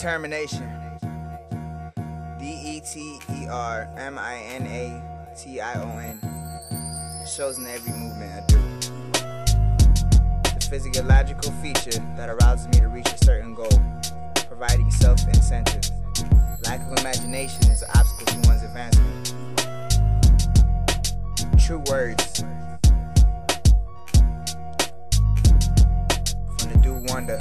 Determination. D E T E R M I N A T I O N. Shows in every movement I do. The physiological feature that arouses me to reach a certain goal, providing self incentive. Lack of imagination is an obstacle to one's advancement. True words. From the do wonder.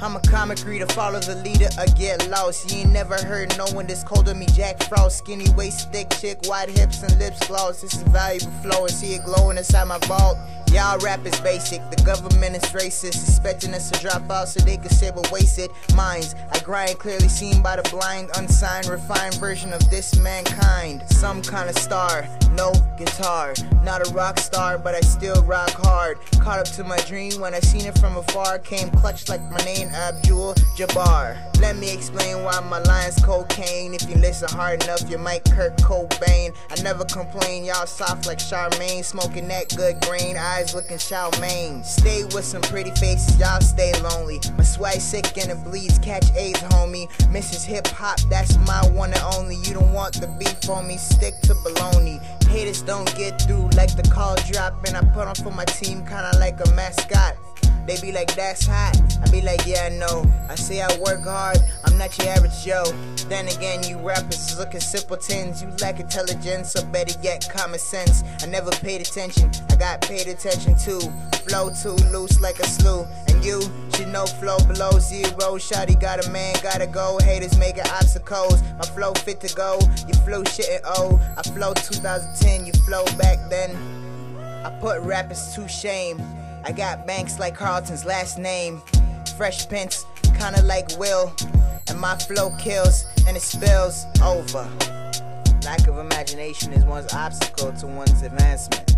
I'm a comic reader, follow the leader or get lost. You ain't never heard no one this cold on me, Jack Frost. Skinny waist, thick chick, wide hips and lips gloss. This is valuable flow and see it glowing inside my vault. Y'all rap is basic, the government is racist, expecting us to drop out so they can say but waste it. Minds, I grind, clearly seen by the blind, unsigned, refined version of this mankind. Some kind of star, no guitar. Not a rock star, but I still rock hard. Caught up to my dream when I seen it from afar, came clutched like my name Abdul Jabbar. Let me explain why my line's cocaine. If you listen hard enough, you might Kurt Cobain. I never complain, y'all soft like Charmaine, smoking that good green, eyes looking Charmaine. Stay with some pretty faces, y'all stay lonely. My swag sick and it bleeds, catch AIDS, homie. Mrs. Hip Hop, that's my one and only. You don't want the beef on me, stick to baloney. Haters don't get through like the call drop, and I put on for my team, kinda like a mascot. They be like, that's hot. I be like, yeah, I know. I say I work hard, I'm not your average Joe. Then again, you rappers looking simpletons. You lack intelligence, or better yet, common sense. I never paid attention, I got paid attention too. Flow too loose like a slew. And you should know flow below zero. Shotty got a man, gotta go. Haters making obstacles. My flow fit to go. You flow shit and oh. I flow 2010, you flow back then. I put rappers to shame. I got banks like Carlton's last name. Fresh prints, kinda like Will. And my flow kills and it spills over. Lack of imagination is one's obstacle to one's advancement.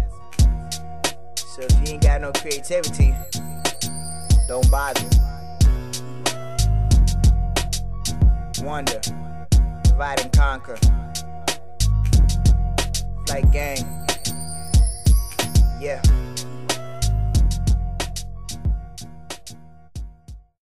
So if you ain't got no creativity, don't bother. Wonder, divide and conquer. Flight gang. Yeah.